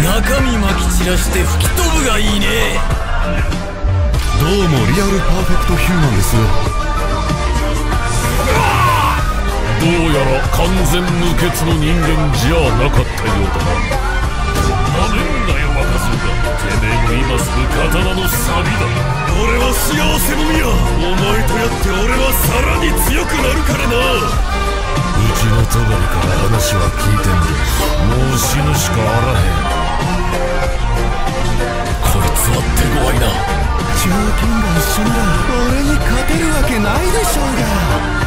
出して吹き飛ぶがいいね。どうもリアルパーフェクトヒューマンです。どうやら完全無欠の人間じゃなかったようだ。ななめんなよ若造がてめえも今すぐ刀の錆だ。俺は幸せの身やお前とやって俺はさらに強くなるからな。うちのトガリから話は聞いてんだもう死ぬしかあらへんいな条件が一緒なら俺に勝てるわけないでしょうが。